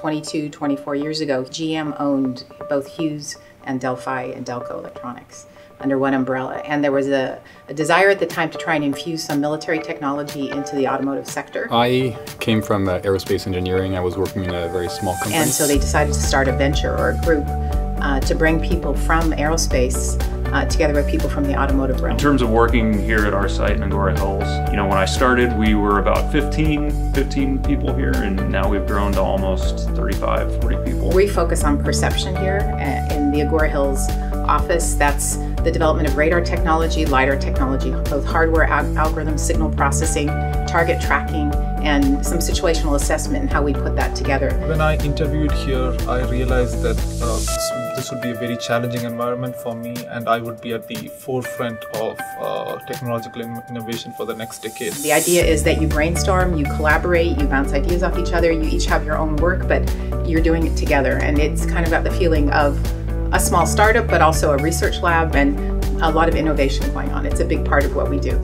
22, 24 years ago, GM owned both Hughes and Delphi and Delco Electronics under one umbrella. And there was a, a, desire at the time to try and infuse some military technology into the automotive sector. I came from uh, aerospace engineering. I was working in a very small company. And so they decided to start a venture or a group uh, to bring people from aerospace uh, together with people from the automotive realm. In terms of working here at our site in Agoura Hills, you know, when I started, we were about 15, 15 people here, and now we've grown to almost 35, 40 people. We focus on perception here uh, in the Agoura Hills office. That's the development of radar technology, LiDAR technology, both hardware algorithms, signal processing, target tracking, and some situational assessment and how we put that together. When I interviewed here, I realized that uh, this would be a very challenging environment for me and I would be at the forefront of uh, technological innovation for the next decade. The idea is that you brainstorm, you collaborate, you bounce ideas off each other, you each have your own work, but you're doing it together and it's kind of got the feeling of a small startup but also a research lab and a lot of innovation going on. It's a big part of what we do.